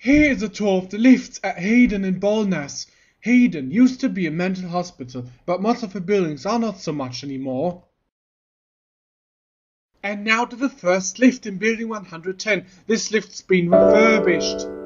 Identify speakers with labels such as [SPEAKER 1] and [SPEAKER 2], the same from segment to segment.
[SPEAKER 1] Here is a tour of the lifts at Heden in Bollnäs. Heden used to be a mental hospital, but most of the buildings are not so much anymore. And now to the first lift in building 110. This lift's been refurbished.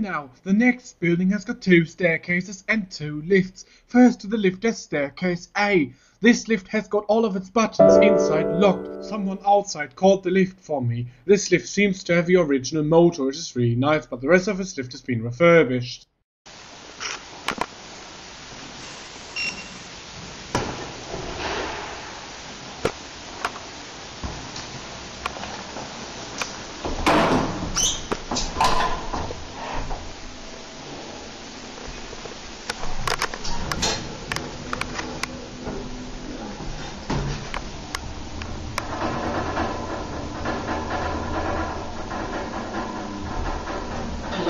[SPEAKER 1] Now, the next building has got two staircases and two lifts. First to the lift is staircase A. This lift has got all of its buttons inside locked. Someone outside called the lift for me. This lift seems to have the original motor, which is really nice, but the rest of its lift has been refurbished.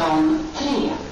[SPEAKER 2] Down.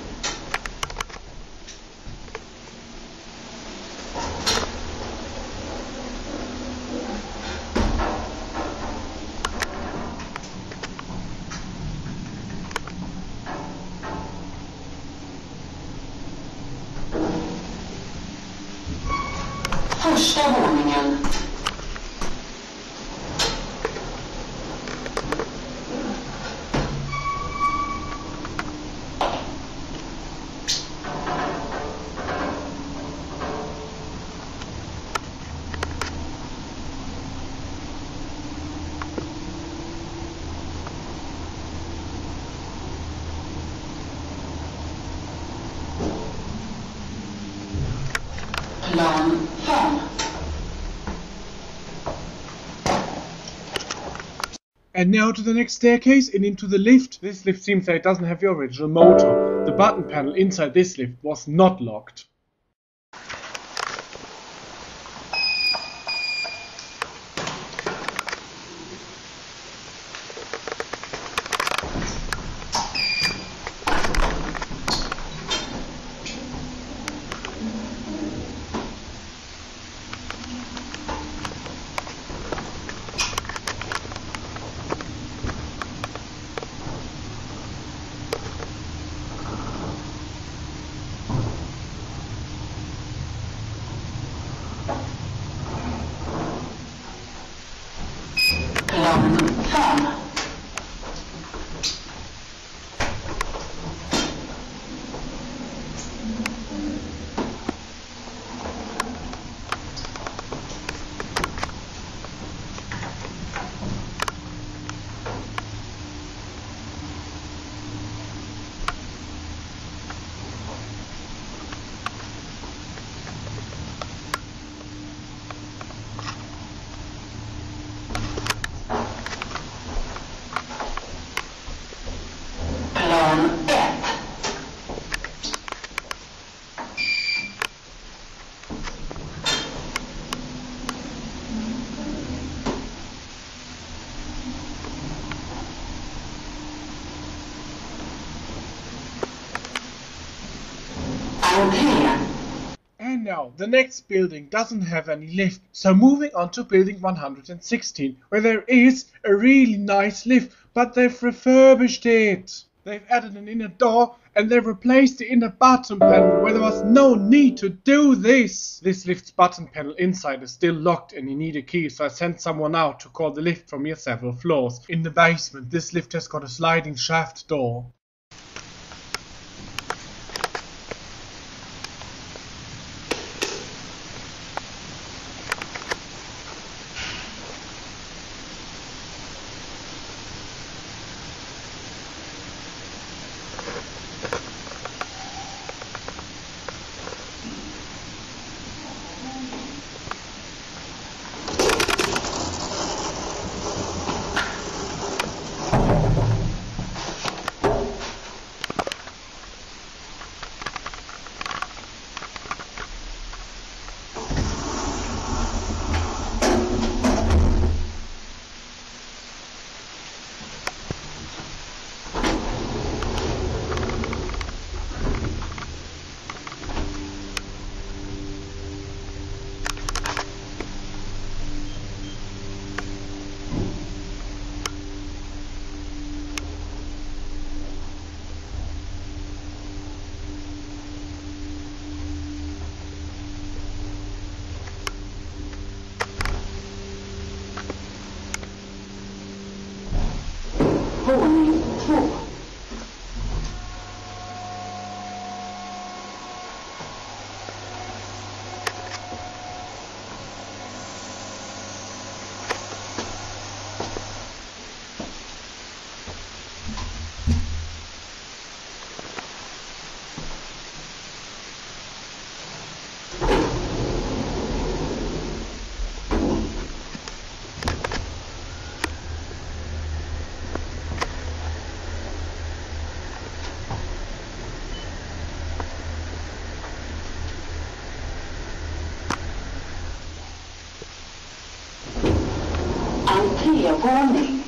[SPEAKER 2] 5.
[SPEAKER 1] And now to the next staircase and into the lift. This lift seems like it doesn't have the original motor. The button panel inside this lift was not locked.
[SPEAKER 2] เราส
[SPEAKER 1] ร้าง now, the next building doesn't have any lift, so moving on to building 116, where there is a really nice lift, but they've refurbished it. They've added an inner door and they've replaced the inner button panel where there was no need to do this. This lift's button panel inside is still locked and you need a key, so I sent someone out to call the lift from here several floors. In the basement, this lift has got a sliding shaft door.
[SPEAKER 2] Våning Entrévåning.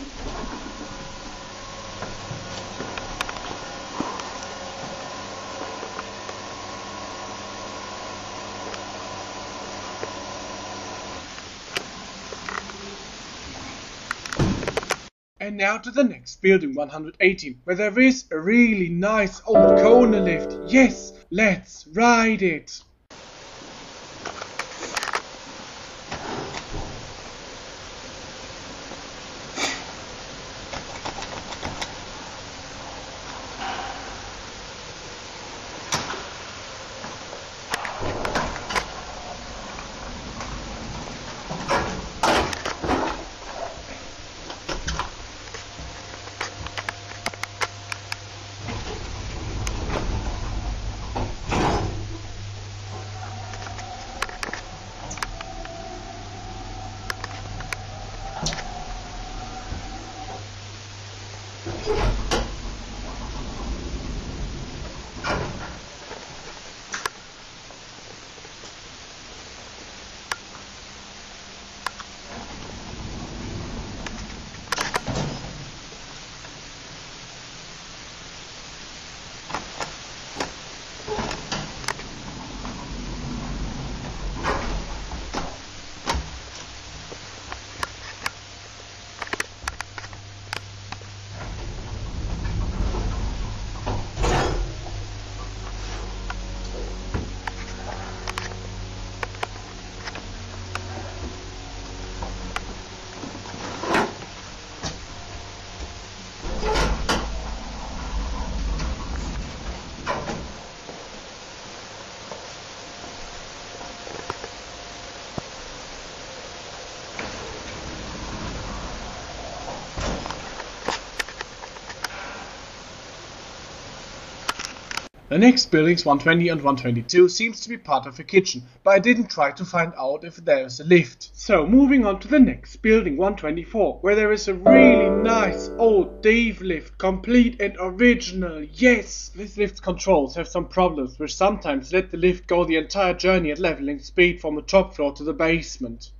[SPEAKER 1] And now to the next building 118, where there is a really nice old KONE lift. Yes, let's ride it. The next buildings 120 and 122 seems to be part of a kitchen, but I didn't try to find out if there is a lift. So moving on to the next building 124, where there is a really nice old DEVE lift, complete and original, yes! This lift's controls have some problems which sometimes let the lift go the entire journey at leveling speed from the top floor to the basement.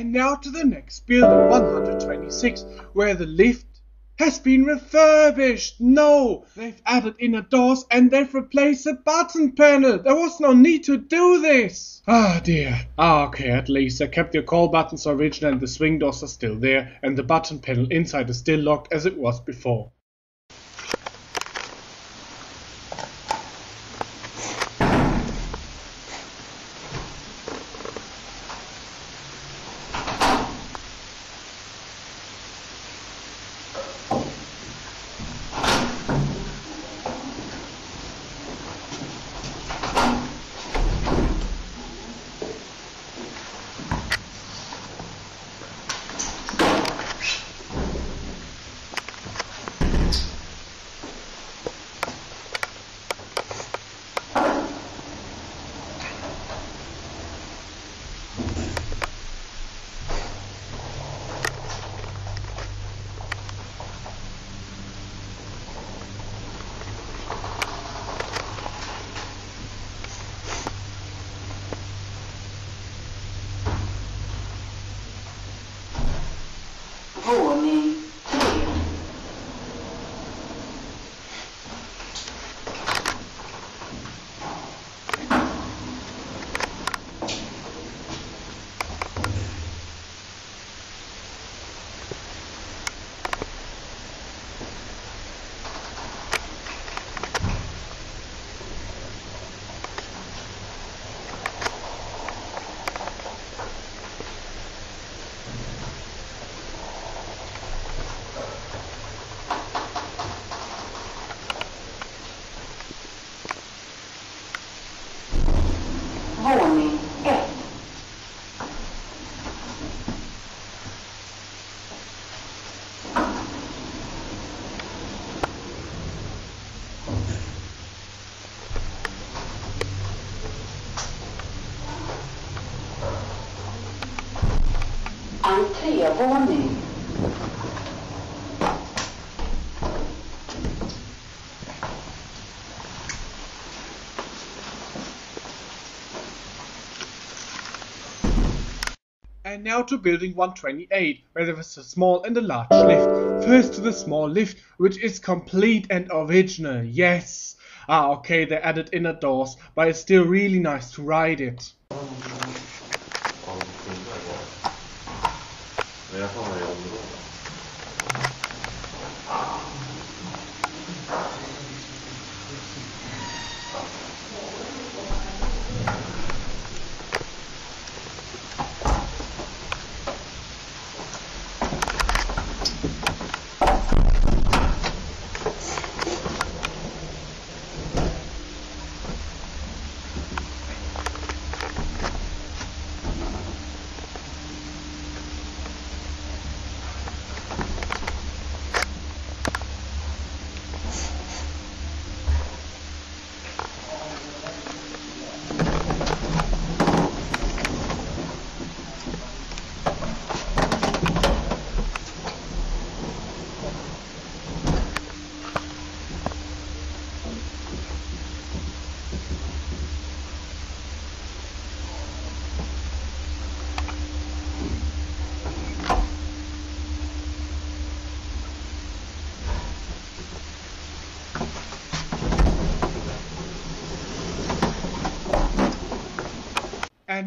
[SPEAKER 1] And now to the next building, 126, where the lift has been refurbished. No, they've added inner doors and they've replaced the button panel. There was no need to do this. Ah dear. Ah okay, at least I kept the call buttons original and the swing doors are still there and the button panel inside is still locked as it was before.
[SPEAKER 2] Entrévåning.
[SPEAKER 1] And now to building 128, where there is a small and a large lift. First to the small lift, which is complete and original, yes. Ah, okay, they added inner doors, but it's still really nice to ride it.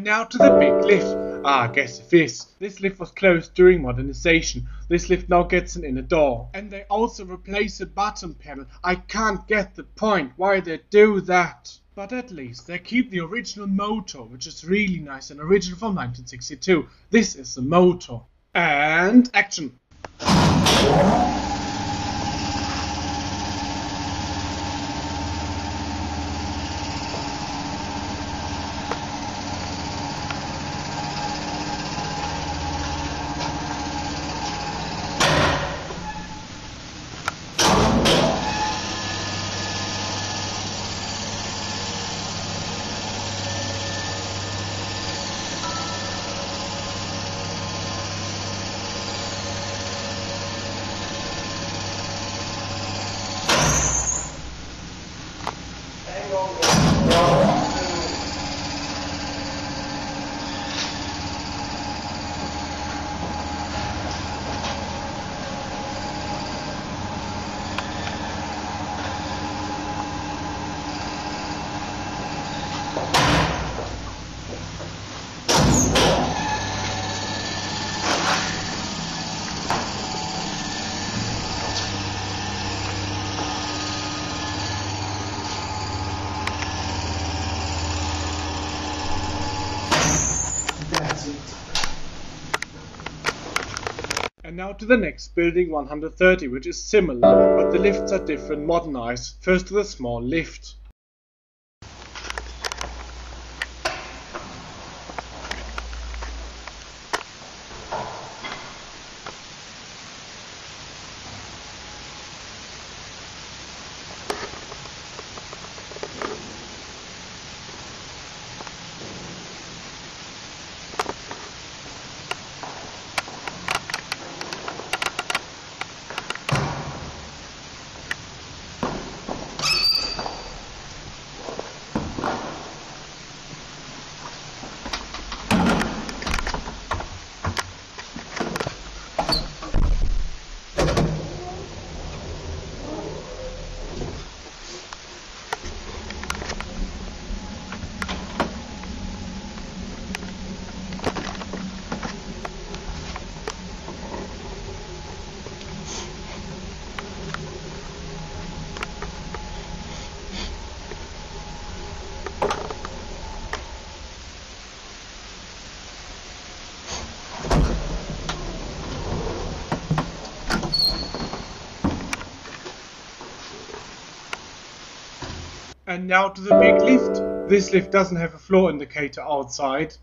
[SPEAKER 1] Now to the big lift. Ah, guess this. This lift was closed during modernization. This lift now gets an inner door. And they also replace the bottom panel. I can't get the point why they do that. But at least they keep the original motor, which is really nice and original from 1962. This is the motor. And action.
[SPEAKER 3] That's it.
[SPEAKER 1] And now to the next building 130, which is similar, but the lifts are different, modernized. First to the small lift. And now to the big lift. This lift doesn't have a floor indicator outside.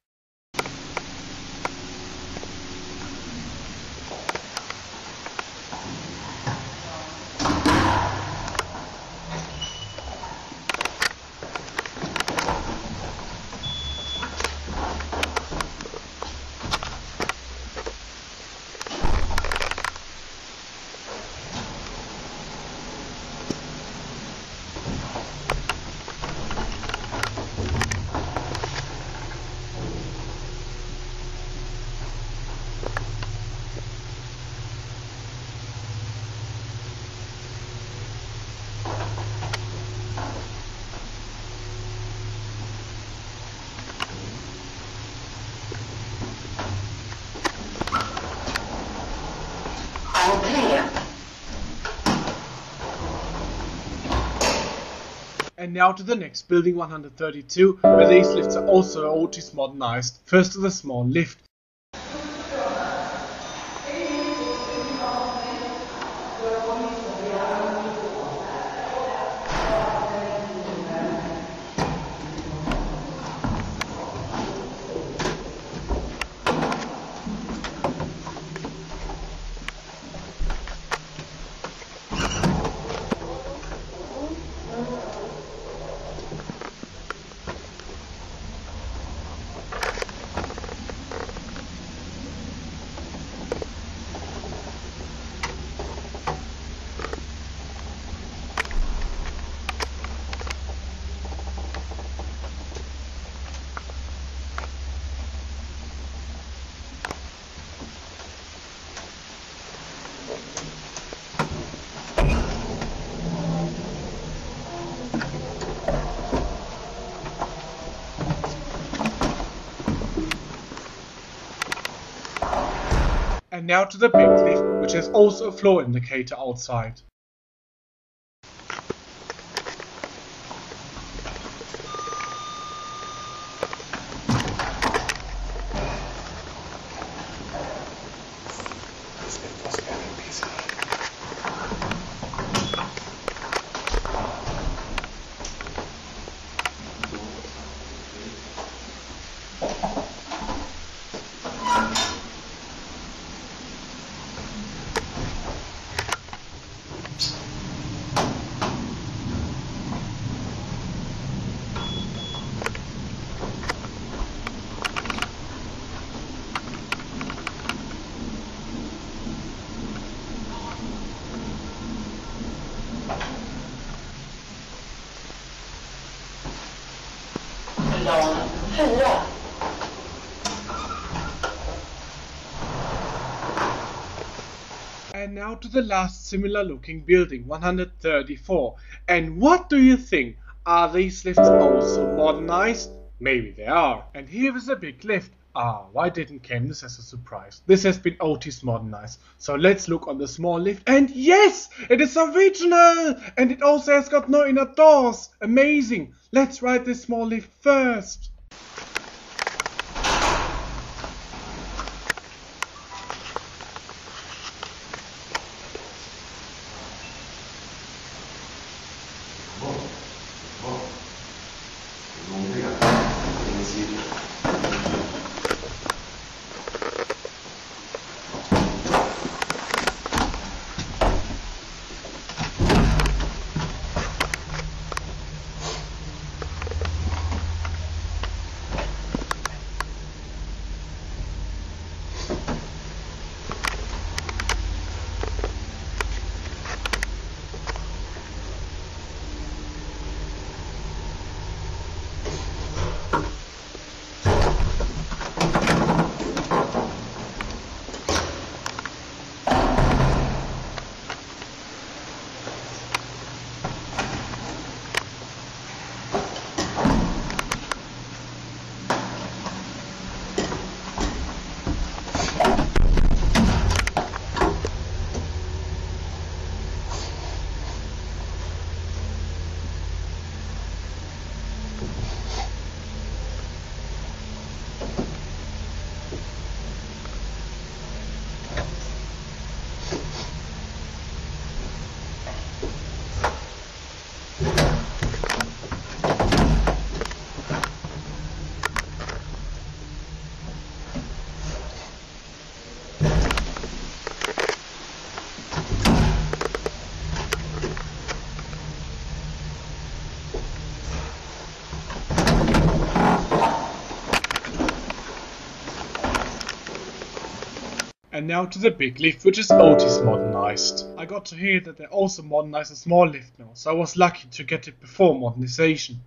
[SPEAKER 1] And now to the next building 132, where these lifts are also Otis modernized. First the small lift. Now to the big lift, which has also a floor indicator outside. Now to the last similar looking building, 134. And what do you think? Are these lifts also modernized? Maybe they are. And here is a big lift. Ah, why didn't came this as a surprise? This has been Otis modernized. So let's look on the small lift. And yes, it is original! And it also has got no inner doors. Amazing. Let's ride this small lift first. And now to the big lift, which is Otis modernized. I got to hear that they also modernized a small lift now, so I was lucky to get it before modernization.